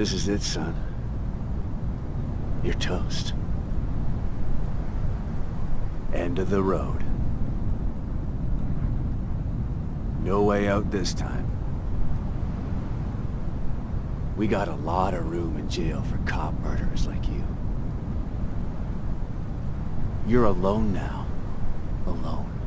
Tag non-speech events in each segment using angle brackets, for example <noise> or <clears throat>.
This is it, son. You're toast. End of the road. No way out this time. We got a lot of room in jail for cop murderers like you. You're alone now. Alone.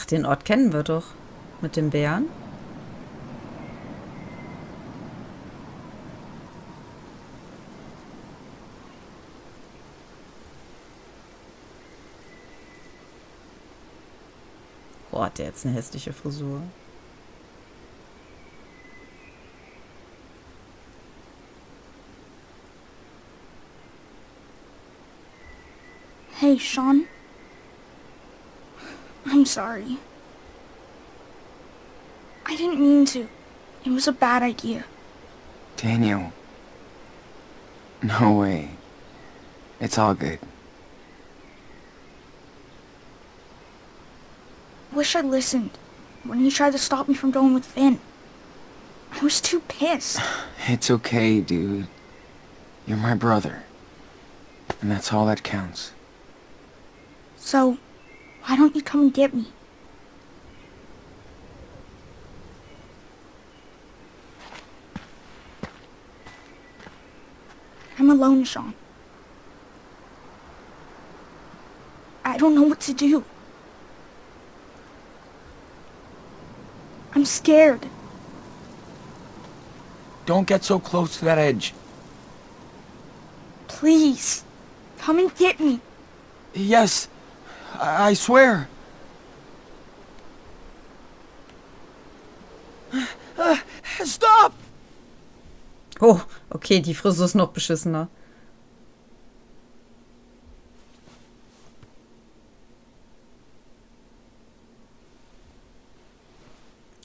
Ach, den Ort kennen wir doch. Mit dem Bären. Boah, hat der jetzt eine hässliche Frisur. Hey, Sean. I'm sorry. I didn't mean to. It was a bad idea. Daniel. No way. It's all good. Wish I listened when you tried to stop me from going with Finn. I was too pissed. <sighs> It's okay, dude. You're my brother. And that's all that counts. So, why don't you come and get me? I'm alone, Sean. I don't know what to do. I'm scared. Don't get so close to that edge. Please, come and get me. Yes, I, I swear. Stop! Oh, okay, die Frisur ist noch beschissener.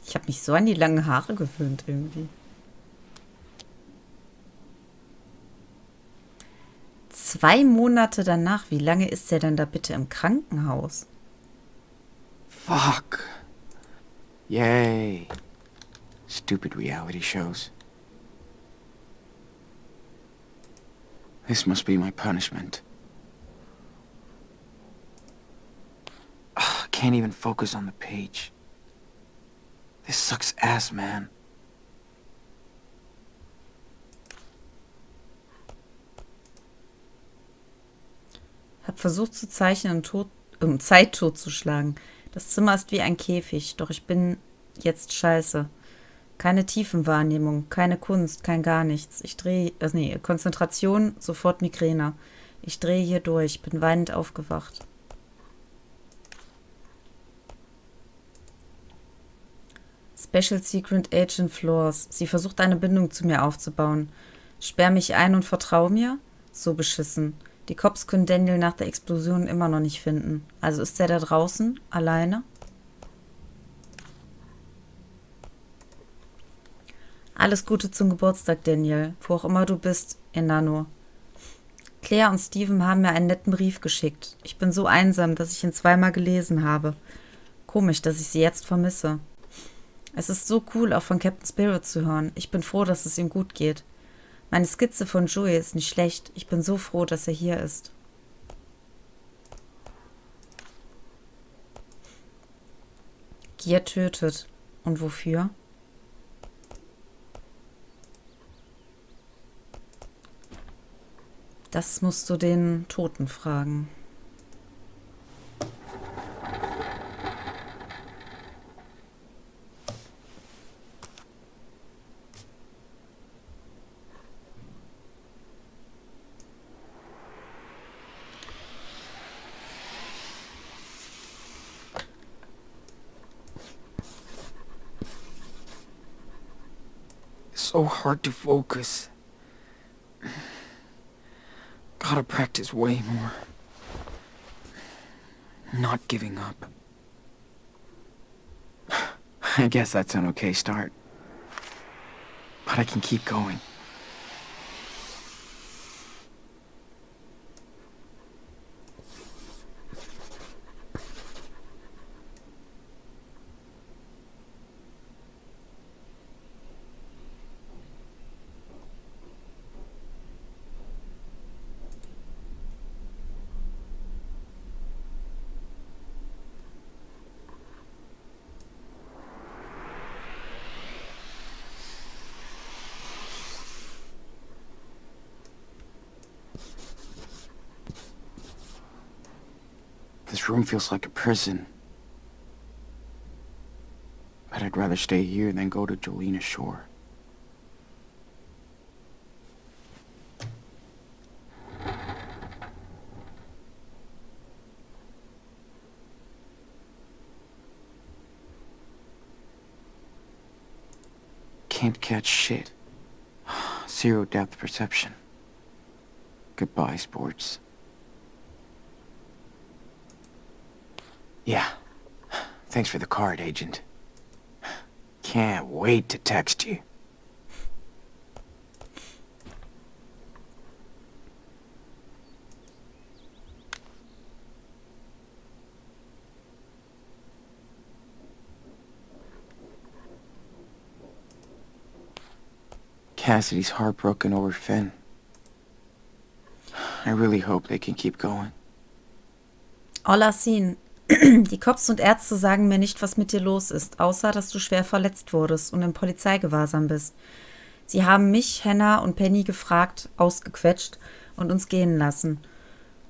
Ich habe mich so an die langen Haare gewöhnt irgendwie. Zwei Monate danach, wie lange ist er denn da bitte im Krankenhaus? Fuck. Yay. Stupid reality shows. This must be my punishment. Ugh, can't even focus on the page. This sucks ass, man. Hab versucht zu zeichnen, um, tot, um Zeit totzuschlagen. Das Zimmer ist wie ein Käfig, doch ich bin jetzt scheiße. Keine Tiefenwahrnehmung, keine Kunst, kein gar nichts. Ich drehe, also nee, Konzentration, sofort Migräne. Ich drehe hier durch, bin weinend aufgewacht. Special Secret Agent Floors. Sie versucht eine Bindung zu mir aufzubauen. Sperr mich ein und vertrau mir? So beschissen. Die Cops können Daniel nach der Explosion immer noch nicht finden. Also ist er da draußen, alleine? Alles Gute zum Geburtstag, Daniel. Wo auch immer du bist, Enano. Claire und Steven haben mir einen netten Brief geschickt. Ich bin so einsam, dass ich ihn zweimal gelesen habe. Komisch, dass ich sie jetzt vermisse. Es ist so cool, auch von Captain Spirit zu hören. Ich bin froh, dass es ihm gut geht. Meine Skizze von Joey ist nicht schlecht. Ich bin so froh, dass er hier ist. Gier tötet. Und wofür? Das musst du den Toten fragen. So hard to focus. Gotta practice way more. Not giving up. <sighs> I guess that's an okay start. But I can keep going. This room feels like a prison. But I'd rather stay here than go to Jolena Shore. Can't catch shit. <sighs> Zero depth perception. Goodbye, sports. Yeah. Thanks for the card, Agent. Can't wait to text you. Cassidy's heartbroken over Finn. I really hope they can keep going. Olasin, <clears throat> die Cops und Ärzte sagen mir nicht, was mit dir los ist, außer dass du schwer verletzt wurdest und im Polizeigewahrsam bist. Sie haben mich, Hannah und Penny gefragt, ausgequetscht und uns gehen lassen.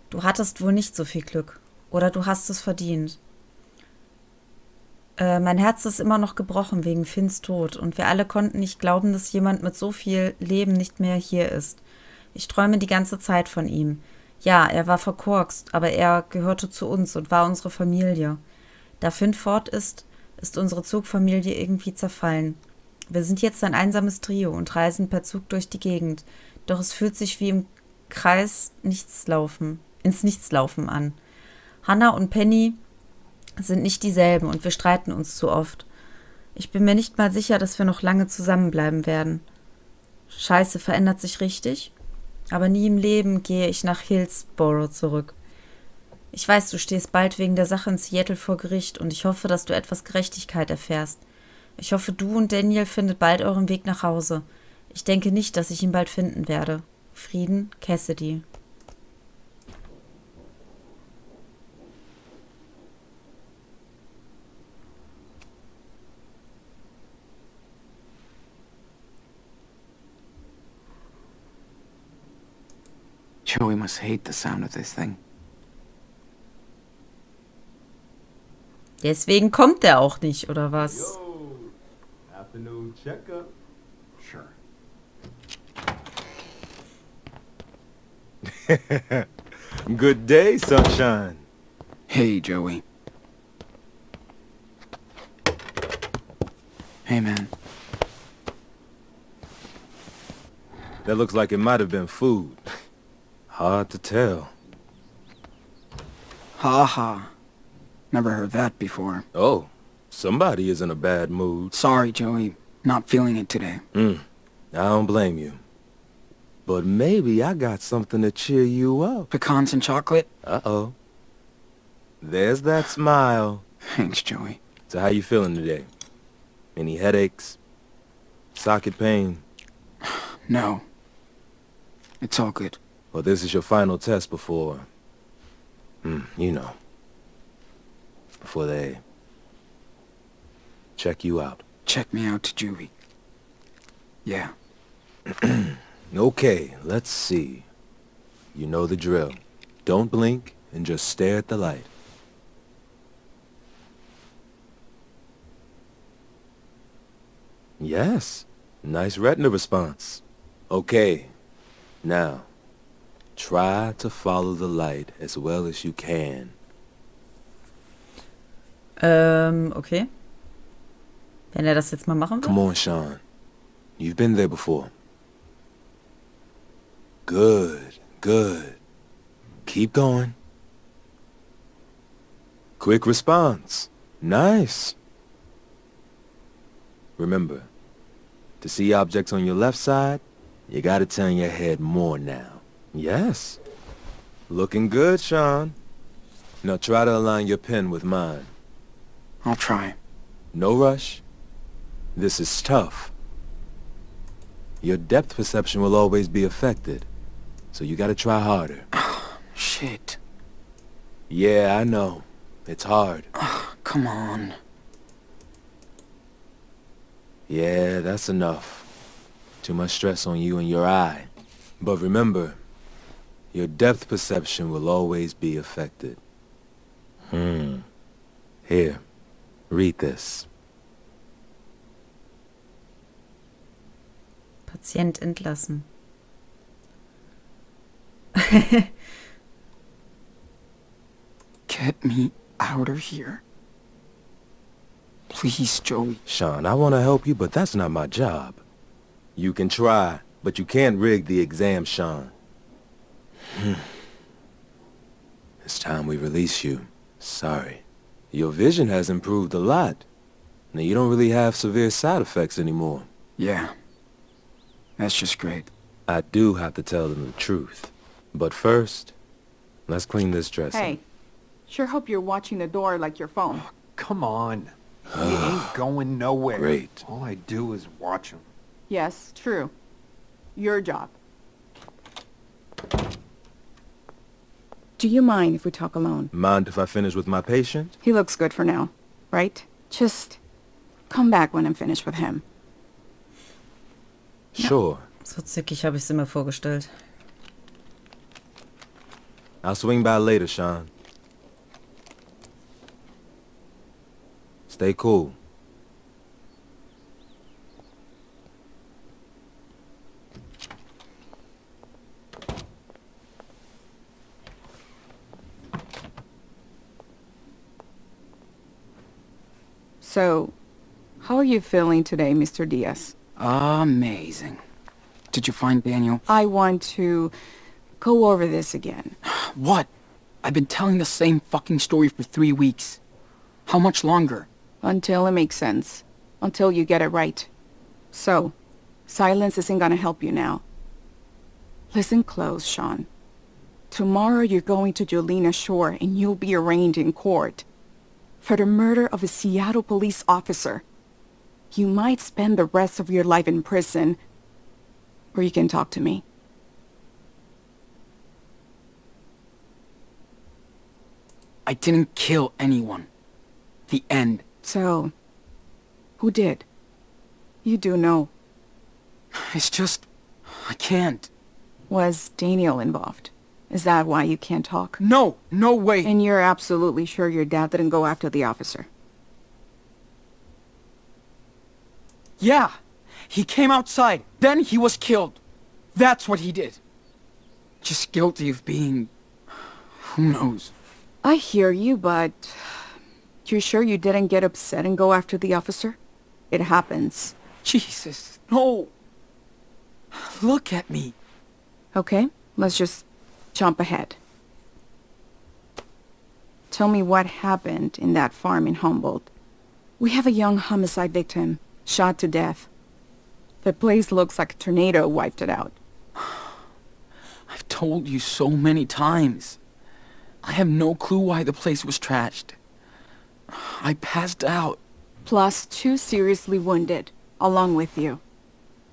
Du hattest wohl nicht so viel Glück. Oder du hast es verdient. Äh, mein Herz ist immer noch gebrochen wegen Finns Tod und wir alle konnten nicht glauben, dass jemand mit so viel Leben nicht mehr hier ist. Ich träume die ganze Zeit von ihm. Ja, er war verkorkst, aber er gehörte zu uns und war unsere Familie. Da Finn fort ist, ist unsere Zugfamilie irgendwie zerfallen. Wir sind jetzt ein einsames Trio und reisen per Zug durch die Gegend, doch es fühlt sich wie im Kreis nichts laufen, ins Nichtslaufen an. Hannah und Penny sind nicht dieselben und wir streiten uns zu oft. Ich bin mir nicht mal sicher, dass wir noch lange zusammenbleiben werden. Scheiße verändert sich richtig, aber nie im Leben gehe ich nach Hillsborough zurück. Ich weiß, du stehst bald wegen der Sache in Seattle vor Gericht und ich hoffe, dass du etwas Gerechtigkeit erfährst. Ich hoffe, du und Daniel findet bald euren Weg nach Hause. Ich denke nicht, dass ich ihn bald finden werde. Frieden, Cassidy. Joey must hate the sound of this thing. Deswegen kommt er auch nicht, oder was? Yo, afternoon checkup. Sure. <laughs> Good day, sunshine. Hey, Joey. Hey, man. That looks like it might have been food. Hard to tell. Ha ha. Never heard that before. Oh, somebody is in a bad mood. Sorry, Joey. Not feeling it today. Hmm, I don't blame you. But maybe I got something to cheer you up. Pecans and chocolate? Uh-oh. There's that smile. <sighs> Thanks, Joey. So how you feeling today? Any headaches? Socket pain? <sighs> No. It's all good. Well, this is your final test before... Hmm, you know. Before they... check you out. Check me out to Joey. Yeah. <clears throat> Okay, let's see. You know the drill. Don't blink and just stare at the light. Yes, nice retina response. Okay, now, try to follow the light as well as you can. Ähm, okay. Wenn er das jetzt mal machen will. Come on, Sean. You've been there before. Good, good. Keep going. Quick response. Nice. Remember, to see objects on your left side, you gotta turn your head more now. Yes. Looking good, Sean. Now try to align your pen with mine. I'll try. No rush. This is tough. Your depth perception will always be affected, so you gotta try harder. <sighs> Shit. Yeah, I know. It's hard. <sighs> Come on. Yeah, that's enough. Too much stress on you and your eye. But remember, your depth perception will always be affected. Hmm. Here, read this. Patient entlassen. <laughs> Get me out of here. Please, Joey. Sean, I want to help you, but that's not my job. You can try, but you can't rig the exam, Sean. Hmm. it's time we release you. Sorry. Your vision has improved a lot. Now, you don't really have severe side effects anymore. Yeah. That's just great. I do have to tell them the truth. But first, let's clean this dressing. Hey, sure hope you're watching the door like your phone. Come on. He ain't <sighs> going nowhere. Great. All I do is watch him. Yes, true. Your job. Do you mind if we talk alone? Mind if I finish with my patient? He looks good for now, right? Just come back when I'm finished with him. Sure. So zickig habe ich es mir vorgestellt. I'll swing by later, Sean. Stay cool. So, how are you feeling today, Mr. Diaz? Amazing. Did you find Daniel? I want to go over this again. <gasps> What? I've been telling the same fucking story for three weeks. How much longer? Until it makes sense. Until you get it right. So, silence isn't gonna help you now. Listen close, Sean. Tomorrow you're going to Jolena Shore and you'll be arraigned in court for the murder of a Seattle police officer. You might spend the rest of your life in prison, or you can talk to me. I didn't kill anyone. The end. So, who did? You do know. It's just... I can't. Was Daniel involved? Is that why you can't talk? No, no way. And you're absolutely sure your dad didn't go after the officer? Yeah. He came outside. Then he was killed. That's what he did. Just guilty of being... Who knows? I hear you, but... You're sure you didn't get upset and go after the officer? It happens. Jesus, no. Look at me. Okay, let's just jump ahead. Tell me what happened in that farm in Humboldt. We have a young homicide victim, shot to death. The place looks like a tornado wiped it out. <sighs> I've told you so many times. I have no clue why the place was trashed. <sighs> I passed out. Plus two seriously wounded, along with you.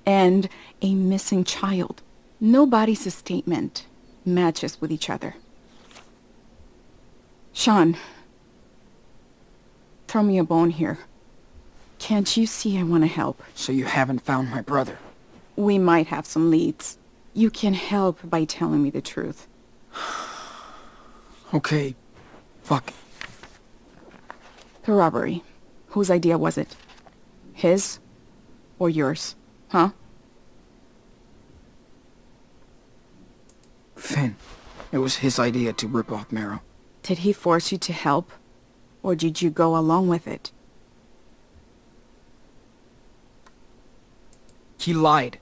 And a missing child. Nobody's a statement matches with each other. Sean, throw me a bone here. Can't you see I want to help? So you haven't found my brother? We might have some leads. You can help by telling me the truth. <sighs> Okay. Fuck. The robbery. Whose idea was it? His? Or yours? Huh? Finn. It was his idea to rip off Merrill. Did he force you to help? Or did you go along with it? He lied.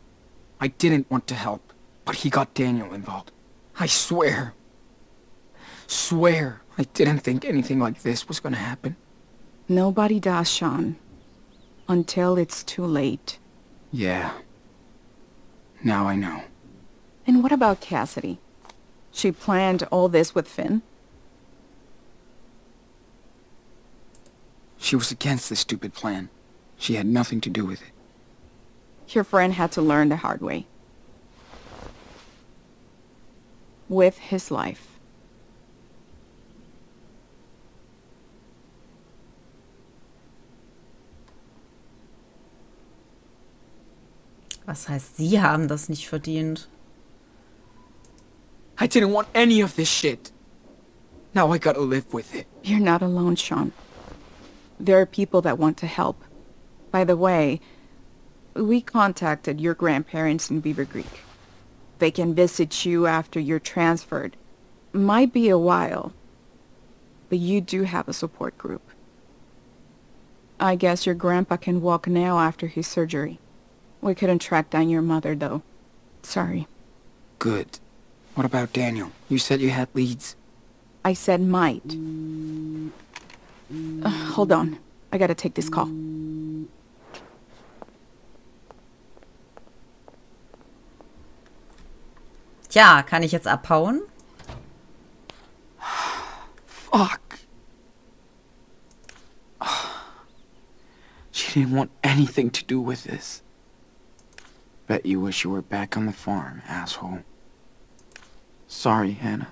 I didn't want to help, but he got Daniel involved. I swear. swear I didn't think anything like this was gonna happen. Nobody does, Sean. Until it's too late. Yeah. Now I know. And what about Cassidy? She planned all this with Finn? She was against this stupid plan. She had nothing to do with it. Your friend had to learn the hard way. With his life. Was heißt, sie haben das nicht verdient? I didn't want any of this shit. Now I gotta live with it. You're not alone, Sean. There are people that want to help. By the way, we contacted your grandparents in Beaver Creek. They can visit you after you're transferred. Might be a while, but you do have a support group. I guess your grandpa can walk now after his surgery. We couldn't track down your mother, though. Sorry. Good. What about Daniel? You said you had leads. I said might. Uh, hold on. I gotta take this call. Tja, kann ich jetzt abhauen? Fuck. She didn't want anything to do with this. Bet you wish you were back on the farm, asshole. Sorry, Hannah.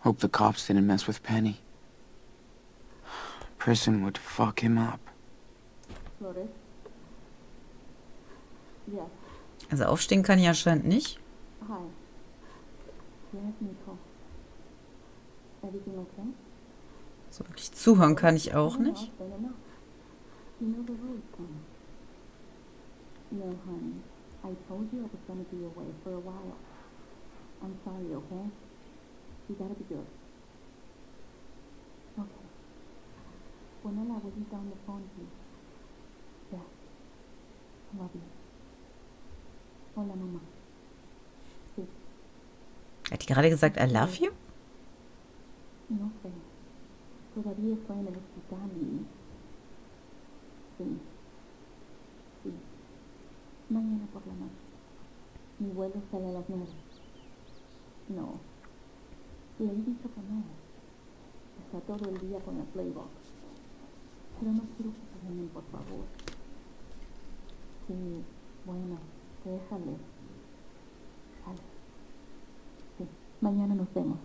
Hope the cops didn't mess with Penny. Prison would fuck him up. Also aufstehen kann ich anscheinend nicht. So wirklich zuhören kann ich auch nicht. No, honey. I told you I was gonna be away for a while. I'm sorry, okay? You gotta be good. Okay. Ponela abuelita on the phone, please. Yeah. I love you. Hola, mamá. Sí. Hat die gerade gesagt, I love you? No sé. Todavía estoy en el hospital y... Sí. Sí. Mañana por la noche. Mi vuelo sale a las nueve. No. Le he dicho que no. Está todo el día con la Playbox. Pero no quiero que se llamen, por favor. Sí, bueno, déjale. Sale. Sí, mañana nos vemos.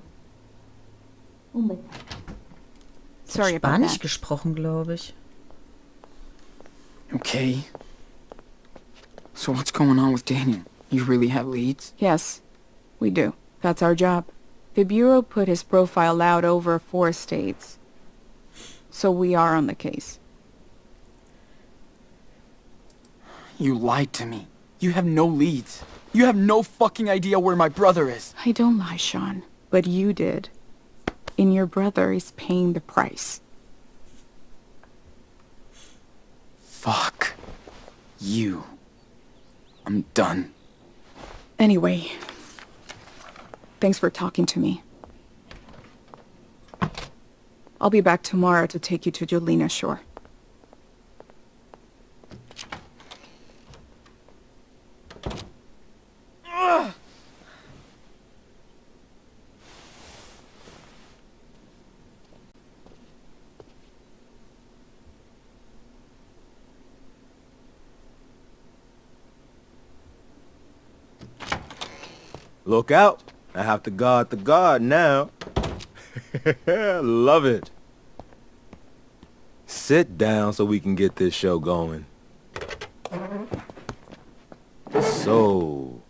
Un beso. Sorry about Spanisch that. gesprochen, glaube ich. Okay. So what's going on with Daniel? You really have leads? Yes, we do. That's our job. The Bureau put his profile out over four states. So we are on the case. You lied to me. You have no leads. You have no fucking idea where my brother is. I don't lie, Sean, but you did. And your brother is paying the price. Fuck. You. I'm done. Anyway, thanks for talking to me. I'll be back tomorrow to take you to Jolena Shore. Look out. I have to guard the guard now. <laughs> Love it. Sit down so we can get this show going. So,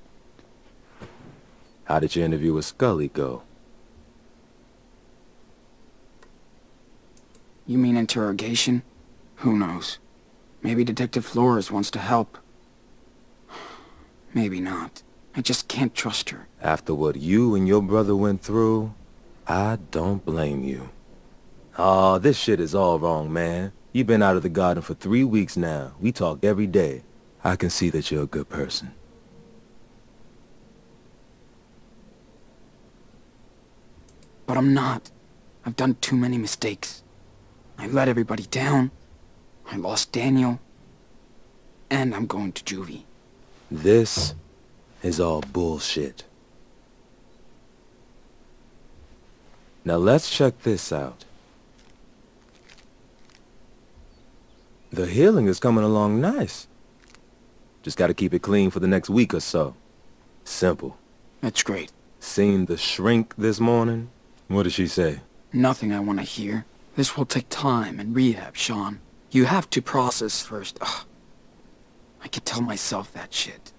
how did your interview with Scully go? You mean interrogation? Who knows? Maybe Detective Flores wants to help. <sighs> Maybe not. I just can't trust her. After what you and your brother went through, I don't blame you. Aw, this shit is all wrong, man. You've been out of the garden for three weeks now. We talk every day. I can see that you're a good person. But I'm not. I've done too many mistakes. I let everybody down. I lost Daniel. And I'm going to juvie. This is all bullshit. Now let's check this out. The healing is coming along nice. Just gotta keep it clean for the next week or so. Simple. That's great. Seen the shrink this morning? What did she say? Nothing I want to hear. This will take time and rehab, Sean. You have to process first. Ugh. I could tell myself that shit.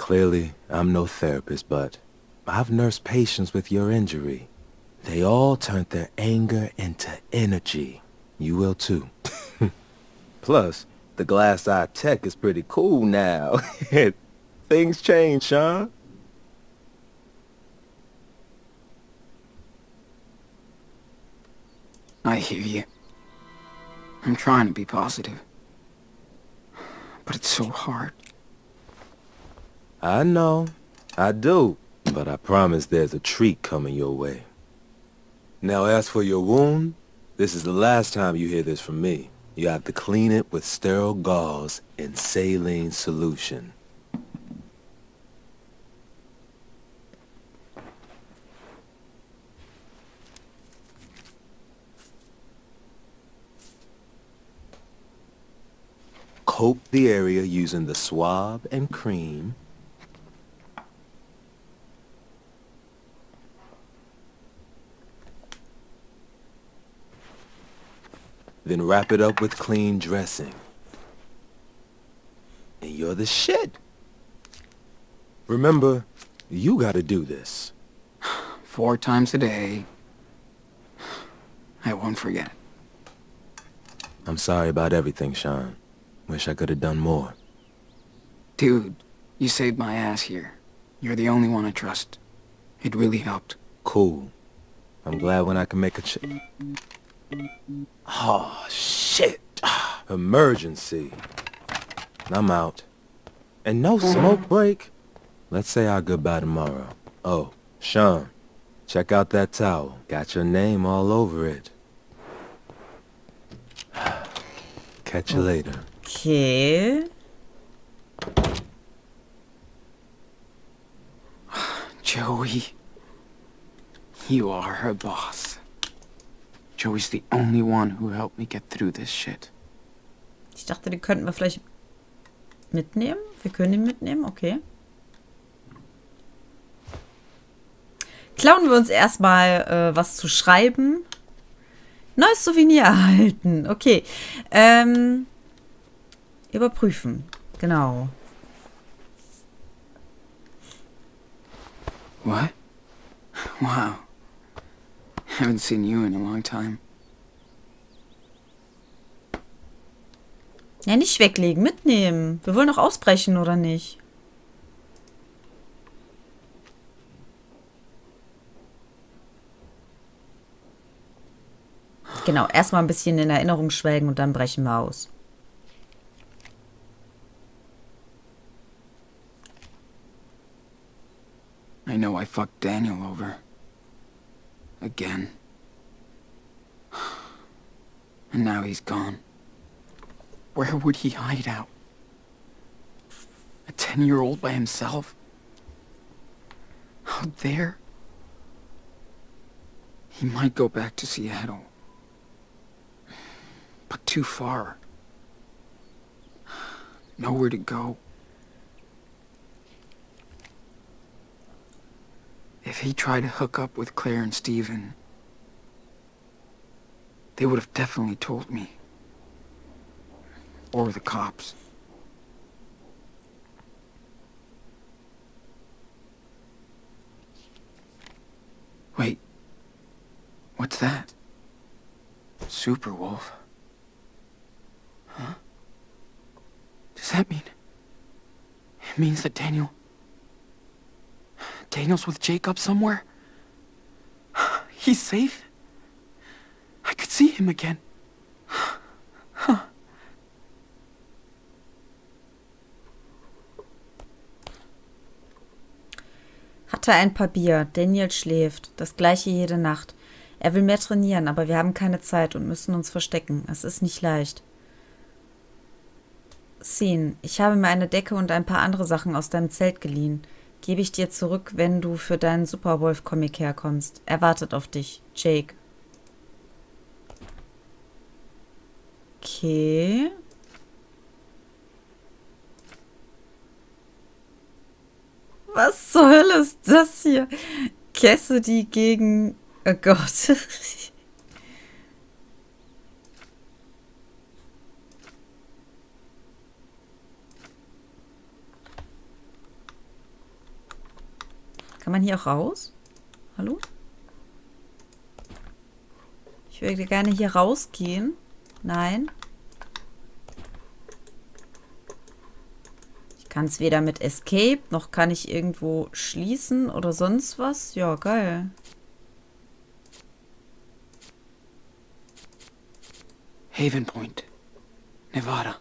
Clearly, I'm no therapist, but I've nursed patients with your injury. They all turned their anger into energy. You will too. <laughs> Plus, the glass eye tech is pretty cool now. <laughs> Things change, Sean. I hear you. I'm trying to be positive. But it's so hard. I know. I do. But I promise there's a treat coming your way. Now as for your wound, this is the last time you hear this from me. You have to clean it with sterile gauze and saline solution. Coat the area using the swab and cream. Then wrap it up with clean dressing. And you're the shit. Remember, you gotta do this. <sighs> Four times a day. <sighs> I won't forget. I'm sorry about everything, Sean. Wish I could have done more. Dude, you saved my ass here. You're the only one I trust. It really helped. Cool. I'm glad when I can make a ch- Oh, shit. Emergency. I'm out. And no smoke break? Let's say our goodbye tomorrow. Oh, Sean, check out that towel. Got your name all over it. <sighs> Catch you later. Okay. <sighs> Joey. You are her boss. Joey's the only one who helped me get through this shit. Ich dachte, die könnten wir vielleicht mitnehmen. Wir können ihn mitnehmen, okay. Klauen wir uns erstmal äh, was zu schreiben. Neues Souvenir erhalten. Okay. Ähm, überprüfen. Genau. What? <laughs> Wow. Haven't seen you in a long time. Ja, nicht weglegen, mitnehmen. Wir wollen doch ausbrechen, oder nicht? Genau, erstmal ein bisschen in Erinnerung schwelgen und dann brechen wir aus. I know I fucked Daniel over. Again. And now he's gone. Where would he hide out? A ten-year-old by himself? Out there? He might go back to Seattle. But too far. Nowhere to go. If he tried to hook up with Claire and Steven, they would have definitely told me. Or the cops. Wait. What's that? Superwolf. Huh? Does that mean... It means that Daniel... Daniel's with Jacob somewhere? <sighs> He's safe? I could see him again. Hatte ein paar Bier. Daniel schläft. Das gleiche jede Nacht. Er will mehr trainieren, aber wir haben keine Zeit und müssen uns verstecken. Es ist nicht leicht. Scene, ich habe mir eine Decke und ein paar andere Sachen aus deinem Zelt geliehen. Gebe ich dir zurück, wenn du für deinen Superwolf-Comic herkommst. Er wartet auf dich. Jake. Okay. Was zur Hölle ist das hier? Cassidy gegen... Oh Gott. <laughs> Kann man hier auch raus? Hallo? Ich würde gerne hier rausgehen. Nein. Ich kann es weder mit Escape, noch kann ich irgendwo schließen oder sonst was. Ja, geil. Haven Point, Nevada.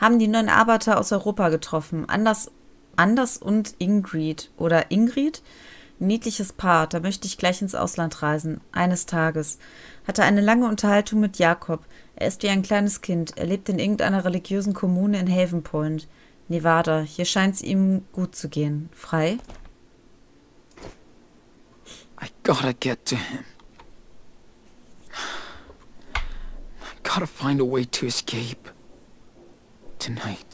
Haben die neuen Arbeiter aus Europa getroffen. Anders, Anders und Ingrid. Oder Ingrid? Niedliches Paar, da möchte ich gleich ins Ausland reisen. Eines Tages. Hatte eine lange Unterhaltung mit Jakob. Er ist wie ein kleines Kind. Er lebt in irgendeiner religiösen Kommune in Haven Point, Nevada. Hier scheint es ihm gut zu gehen. Frei? I gotta get to him. I gotta find a way to escape. Tonight.